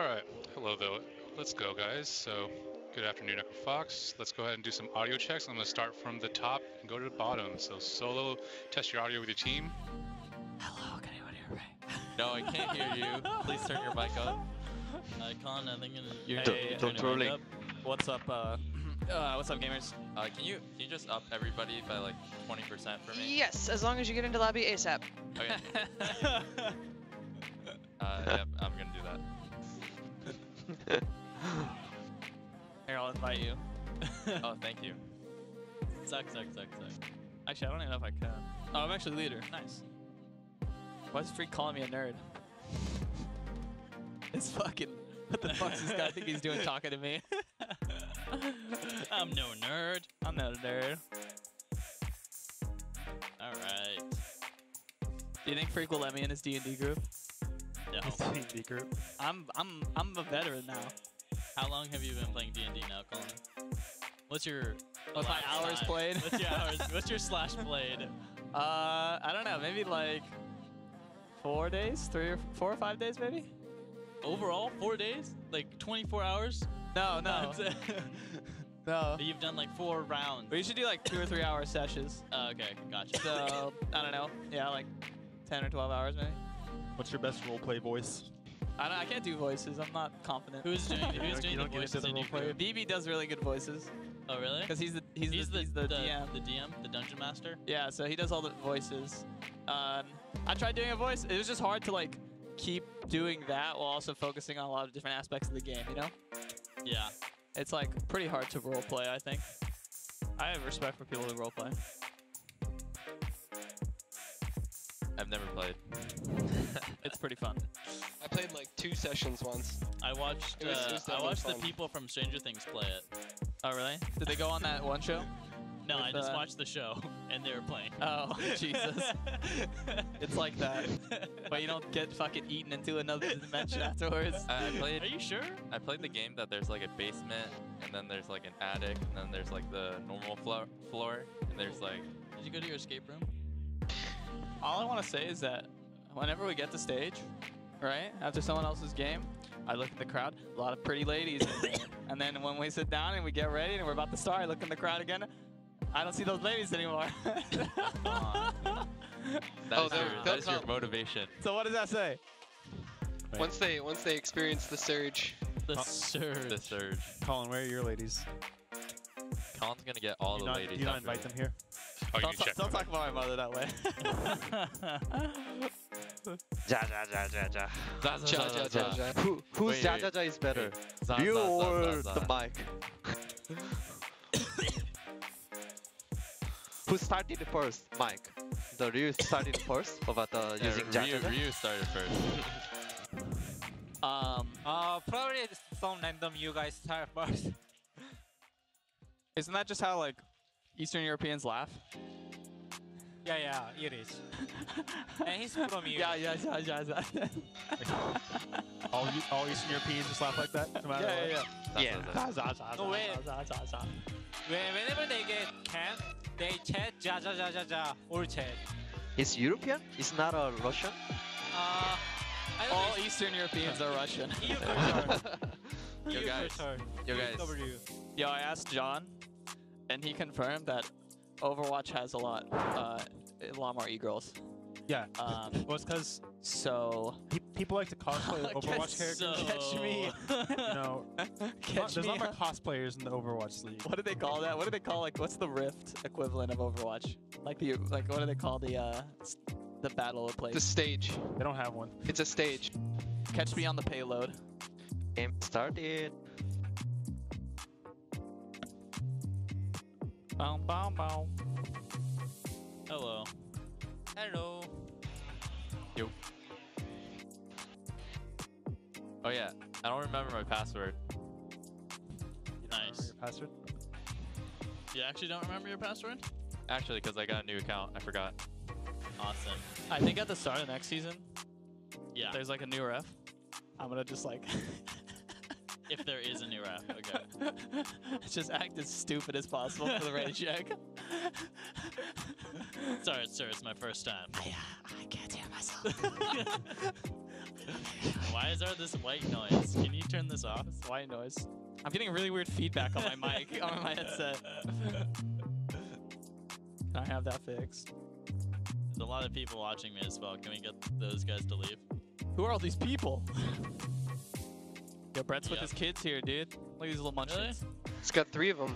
Alright, hello though. Let's go, guys. So, good afternoon, Echo Fox. Let's go ahead and do some audio checks. I'm going to start from the top and go to the bottom. So, solo, test your audio with your team. Hello, can anyone hear me? No, I can't hear you. Please turn your mic up. Icon, I think You're Hey, turn your mic trolling. up. What's up, uh, uh, what's up, gamers? Uh, can you can you just up everybody by like 20% for me? Yes, as long as you get into lobby ASAP. Okay. Uh, yep, I'm I'll invite you. Oh, thank you. Suck, suck, suck, suck. Actually, I don't even know if I can. Oh, I'm actually leader. Nice. Why is Freak calling me a nerd? It's fucking. What the fuck's this guy think he's doing talking to me? I'm no nerd. I'm not a nerd. All right. Do you think Freak will let me in his D&D group? No. D group. I'm I'm I'm a veteran now. How long have you been playing D&D now, Colin? What's your What's my hours time? played? What's your hours? What's your slash played? Uh, I don't know. Maybe like four days, three or four or five days, maybe. Overall, four days, like 24 hours. No, no, no. You've done like four rounds. We should do like two or three hour sessions. Uh, okay, gotcha. So I don't know. Yeah, like ten or twelve hours maybe. What's your best roleplay voice? I don't. I can't do voices. I'm not confident. who's doing who's doing the don't get into voices the in your roleplay? group? BB does really good voices Oh really? because he's the he's, He's the, the, he's the, the DM. the DM, the dungeon master. Yeah, so he does all the voices. Um, I tried doing a voice. It was just hard to like keep doing that while also focusing on a lot of different aspects of the game. You know, Yeah. it's like pretty hard to roleplay. I think. I have respect for people who roleplay. I've never played. It's pretty fun. I played like two sessions once. I watched. It was- it uh, was I definitely watched the people from Stranger Things play it. Oh really? Did they go on that one show? No, With, I just uh, watched the show and they were playing. Oh Jesus! It's like that. But you don't get fucking eaten into another dimension afterwards. I, I played Are you sure? I played the game that there's like a basement and then there's like an attic and then there's like the normal floor floor and there's like Did you go to your escape room? All I want to say is that whenever we get to stage, right after someone else's game, I look at the crowd, a lot of pretty ladies, and then when we sit down and we get ready and we're about to start, I look in the crowd again. I don't see those ladies anymore. that Oh, is your, that is your motivation. so what does that say? Once they once they experience the surge, The surge. The surge. Colin, where are your ladies? Colin's gonna get all Do the you not, ladies. do you not invite them here? Oh, you don't can check. don't talk about my mother that way. Ja ja ja ja ja. Za, za, ja ja ja ja. Who whose Wait, ja ja ja is better? Za, you za, za, or the za. mic? Who started first? Mike. The Ryu started first about uh, Yeah, using ja Ryu, ja ja? Ryu started first. um, Uh, probably some random you guys start first. isn't that just how like Eastern Europeans laugh? Yeah, yeah, it is. and he's from you. Yeah, yeah, yeah, yeah, yeah. All, all Eastern Europeans just laugh like that? No matter yeah, what? yeah, Za, za, za. No way. When- Whenever they get can, they chat ja ja ja ja ja or chat. It's European? It's not a Russian? Uh, I don't All know, Eastern Europeans are Russian. EU for sure. Yo, guys. for. Yo, guys. Yo, I asked John, and he confirmed that Overwatch has a lot, uh, a lot more e-girls. Yeah. Um, well, it's because so pe- people like to cosplay Overwatch Catch- characters. Catch me. You know, catch there's me. lot more cosplayers in the Overwatch League. What do they call that? What do they call like? What's the Rift equivalent of Overwatch? Like the like what do they call the uh the battle of place? the stage. They don't have one. It's a stage. Catch me on the payload. Game started. Boom, boom, boom. Hello. Hello. Yo. Oh yeah, I don't remember my password. You don't remember Nice. Your password? You actually don't remember your password? Actually, because I got a new account, I forgot. Awesome. I think at the start of next season, Yeah. there's like a new ref. I'm gonna just like If there is a new rap. Okay. just act as stupid as possible for the rage check. Sorry, sir. It's my first time. I, uh, I can't hear myself. Why Why is there this white noise? Can you turn this off? It's white noise. I'm getting really weird feedback on my mic, on my headset. Can I have that fixed? There's a lot of people watching me as well. Can we get those guys to leave? Who are all these people? Yo, Brett's with his kids here, dude. Look at these little munchkins. It's got three of them.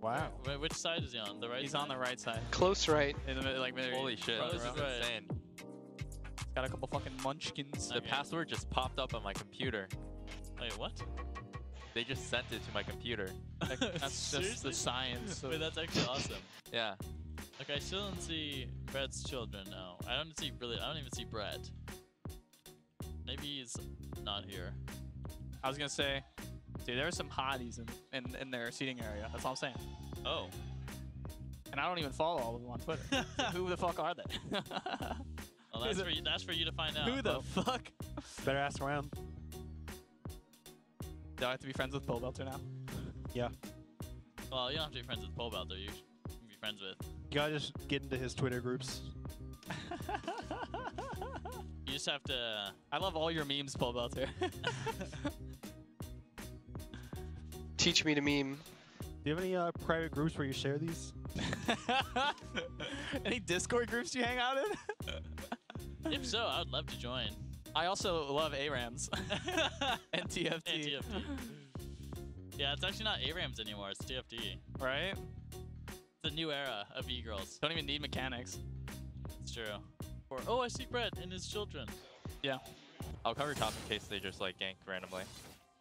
Wow. Wait, which side is he on? The right. He's side? on the right side. Close right. In the, mid- like, very Holy shit, front this row. is right. insane. Got a couple fucking munchkins. The Okay. password just popped up on my computer. Wait, what? They just sent it to my computer. Like, that's just the science. Wait, that's actually awesome. Yeah. Okay, I still don't see Brett's children now. I don't see really. I don't even see Brett. Maybe he's not here. I was gonna say, dude, there are some hotties in, in, in their seating area. That's all I'm saying. Oh. And I don't even follow all of them on Twitter. So who the fuck are they? Well, that's for you. That's for you to find out. who the fuck? Better ask around. Do I have to be friends with Pobelter now? Yeah. Well, you don't have to be friends with Pobelter. You can be friends with. You gotta just get into his Twitter groups. You just have to. I love all your memes, Pobelter. Teach me to meme. Do you have any uh, private groups where you share these? Any Discord groups you hang out in? If so, I would love to join. I also love ARAMs and TFT. And TFT. Yeah, it's actually not ARAMs anymore. It's TFT. Right? It's a new era of e-girls. Don't even need mechanics. It's true. Or oh, I see Brett and his children. Yeah. I'll cover top in case they just like gank randomly.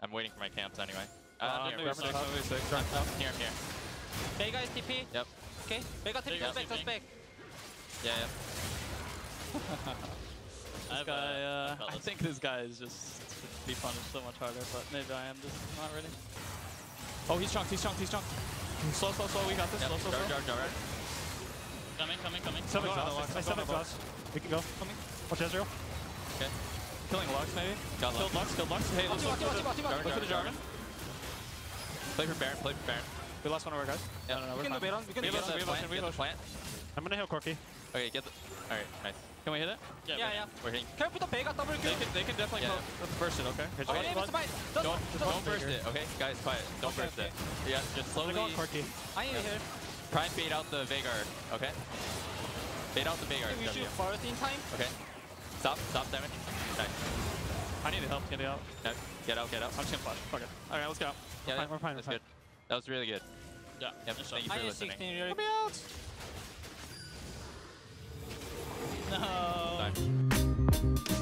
I'm waiting for my camps anyway. Uh, Uh, here, maybe here, six, here, maybe six. here, I'm here. Veigar is TP. Yep. Okay. Veigar TP. Veigar Suspect. TP. Suspect. Yeah, yeah. I This guy, uh, a I think this guy is just be punished so much harder, but maybe I am just not ready. Oh, he's chunked, he's chunked, he's chunked. Slow, slow, slow, we got this. Yep. Slow, slow, Jar, slow. jar, jar. coming, coming, coming. Seven going on the exhaust. locks, I I'm seven going on the exhaust. We can go. Watch Ezreal. Killing Lux, maybe. Got Killed love. Lux, killed Lux. Hey, let's Ulti, look ulti, for the, Play for Baron, play for Baron. We lost one of our guys. Yeah. No, no, no, We we're can do fine. Baron. We can We do Baron. a- Get the plant, we get have the plant. I'm gonna heal Corki. Okay, get the. Alright, nice. Can we hit it? Yeah, Yeah, we're- yeah. We're hitting. Careful with the Veigar. Double They kill. can, they can definitely Yeah. yeah. burst it, okay? Okay, Okay, just- it's. Don't, Don't, don't, don't burst it, okay? Guys, quiet. Don't Okay, burst it. Yeah, just slowly I'm gonna go on Corki. I need to hit. try and bait out the Veigar, okay? Bait out the Veigar. We W. should in time. Okay. Stop, stop damage. Nice. I need help get out. No, get out, get out. I'm just gonna flash. Fuck it. Alright, let's go. Yeah, fine, we're fine, That's we're good. That was really good. Yeah. Yep, nice thank you for listening. 16. Really. Help me out! No. Nice.